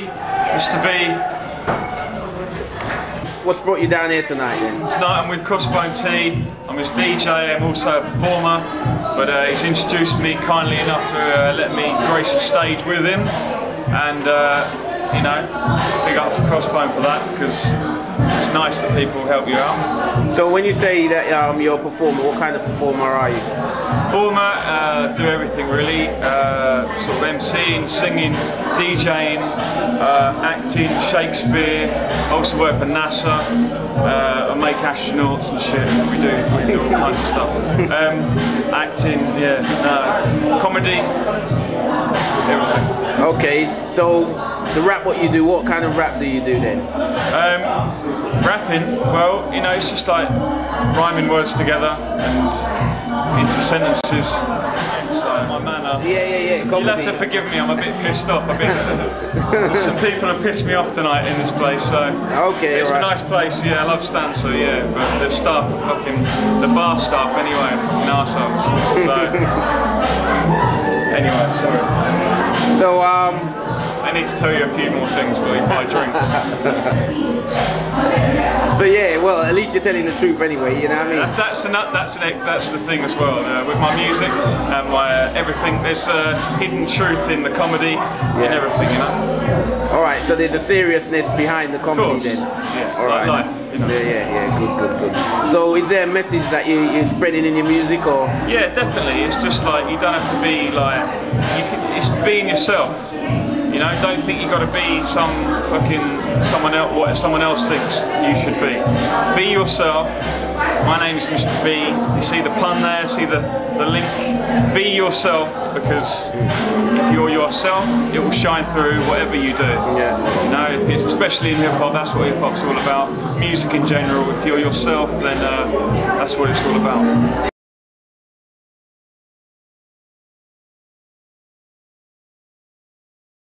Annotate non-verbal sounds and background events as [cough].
me, Mr. B. What's brought you down here tonight then? Tonight I'm with Crossbone T. I'm his DJ. I'm also a performer. But uh, he's introduced me kindly enough to uh, let me grace the stage with him. And uh, you know, big up to Crossbone for that because it's nice that people help you out. So when you say that um, you're a performer, what kind of performer are you? Performer, uh, do everything really. Uh, sort of MCing, singing, DJing, uh, acting, Shakespeare. Also work for NASA. Uh, I make astronauts and shit. We do we do all kinds of stuff. Um, acting, yeah, no, comedy, everything. Okay, so the rap what you do, what kind of rap do you do then? Um, rapping, well, you know, it's just like rhyming words together and into sentences. So my manner. Yeah, yeah, yeah, You'll have to forgive me, I'm a bit pissed off. A bit. [laughs] Some people have pissed me off tonight in this place, so. Okay, It's a nice place, yeah, I love Stanza, yeah, but the staff are fucking. the bar staff anyway, are fucking arseholes. So. [laughs] need to tell you a few more things while you buy drinks. [laughs] but yeah, well at least you're telling the truth anyway. You know what I mean? That's, that's. That's the that's the thing as well. Uh, with my music and my uh, everything, there's uh, hidden truth in the comedy in everything, you know. All right, so there's a seriousness behind the comedy then. Yeah, All right. life, you know. Yeah, yeah, yeah. Good, good, good. So is there a message that you, you're spreading in your music or? Yeah, definitely. It's just like you don't have to be like you can. It's being yourself. You know, don't think you've got to be some fucking someone else. What someone else thinks you should be. Be yourself. My name is Mr. B. You see the pun there? See the the link? Be yourself because if you're yourself, it will shine through whatever you do. Yeah. You know, if it's, especially in hip hop, that's what hip hop's all about. Music in general. If you're yourself, then uh, that's what it's all about.